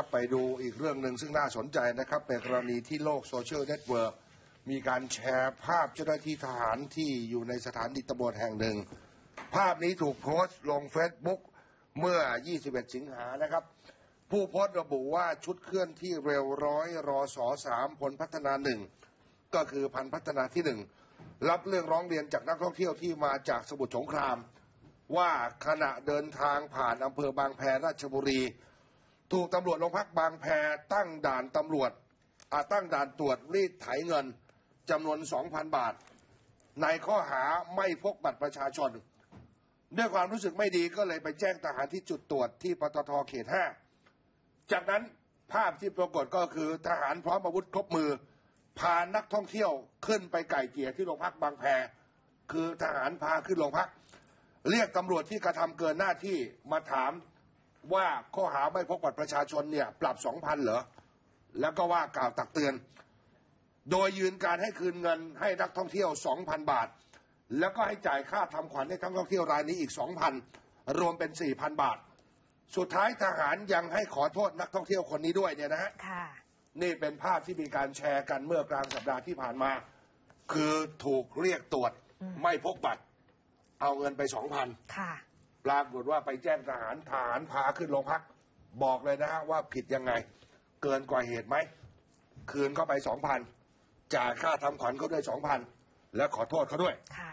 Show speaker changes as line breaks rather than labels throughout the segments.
นะครับ ไปดูอีกเรื่องหนึ่งซึ่งน่าสนใจนะครับ เป็นกรณีที่โลกโซเชียลเน็ตเวิร์กมีการแชร์ภาพเจ้าหน้าที่ทหารที่อยู่ในสถานีตำรวจแห่งหนึ่ง ภาพนี้ถูกโพสต์ลงเฟซบุ๊กเมื่อ 21 สิงหานะครับ ผู้โพสต์ระบุว่าชุดเคลื่อนที่เร็วร้อยรอสอสามพลพัฒนาหนึ่งก็คือพันพัฒนาที่หนึ่งรับเรื่องร้องเรียนจากนักท่องเที่ยวที่มาจากสมุทรสงคราม ว่าขณะเดินทางผ่านอำเภอบางแพราชบุรี ถูกตำรวจโรงพักบางแพตั้งด่านตำรวจอาตั้งด่านตรวจรีดไถเงินจำนวน 2,000 บาท ในข้อหาไม่พกบัตรประชาชน ด้วยความรู้สึกไม่ดีก็เลยไปแจ้งทหารที่จุดตรวจที่ปตทเขต 5 จากนั้นภาพที่ปรากฏก็คือทหารพร้อมอาวุธครบมือ พานักท่องเที่ยวขึ้นไปไก่เกี่ยที่โรงพักบางแพคือทหารพาขึ้นโรงพัก เรียกตำรวจที่กระทำเกินหน้าที่มาถาม ว่าข้อหาไม่พกบัตรประชาชนเนี่ย ปรับสองพันเหรอ แล้วก็ว่ากล่าวตักเตือน โดยยืนการให้คืนเงินให้นักท่องเที่ยวสองพันบาท แล้วก็ให้จ่ายค่าทำขวัญให้นักท่องเที่ยวรายนี้อีกสองพันรวมเป็นสี่พันบาท สุดท้ายทหารยังให้ขอโทษนักท่องเที่ยวคนนี้ด้วยเนี่ยนะฮะ
ค่ะ
นี่เป็นภาพที่มีการแชร์กันเมื่อกลางสัปดาห์ที่ผ่านมา คือถูกเรียกตรวจ
อืม
ไม่พกบัตร เอาเงินไปสองพัน
ค่ะ
ปรากฏว่าไปแจ้งทหารทหารพาขึ้นโรงพัก บอกเลยนะฮะว่าผิดยังไง เกินกว่าเหตุไหม คืนเข้าไปสองพันจ่ายค่าทำขวัญเขาด้วยสองพันและขอโทษเขาด้วย
ค่ะ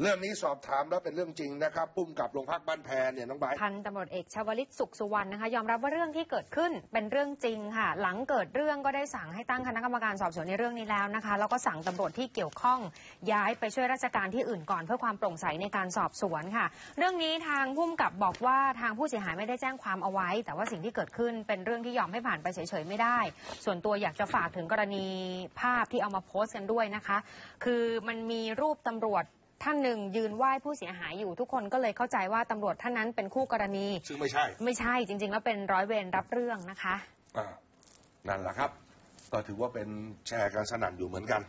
เรื่องนี้สอบถามแล้วเป็นเรื่องจริงนะครับปุ้มกับโรงพักบ้านแพเนี่ยน้องไบ
พันตำรวจเอกชวลิตสุขสุวรรณนะคะยอมรับว่าเรื่องที่เกิดขึ้นเป็นเรื่องจริงค่ะ หลังเกิดเรื่องก็ได้สั่งให้ตั้งคณะกรรมการสอบสวนในเรื่องนี้แล้วนะคะ แล้วก็สั่งตำรวจที่เกี่ยวข้อง ย้ายไปช่วยราชการที่อื่นก่อนเพื่อความโปร่งใสในการสอบสวนค่ะ เรื่องนี้ทางผู้กำกับบอกว่าทางผู้เสียหายไม่ได้แจ้งความเอาไว้ แต่ว่าสิ่งที่เกิดขึ้นเป็นเรื่องที่ยอมให้ผ่านไปเฉยๆไม่ได้ ส่วนตัวอยากจะฝากถึงกรณีภาพที่เอามาโพสต์กันด้วยนะคะ คือมันมีรูปตำรวจ ท่านหนึ่งยืนไหว้ผู้เสียหายอยู่ทุกคนก็เลยเข้าใจว่าตำรวจท่านนั้นเป็นคู่กรณี
ซึ่งไม่ใช่
ไม่ใช่จริง ๆ แล้วเป็นร้อยเวรรับเรื่องนะคะ
อ่านั่นแหละครับ ก็ถือว่าเป็นแชร์กันสนั่นอยู่เหมือนกัน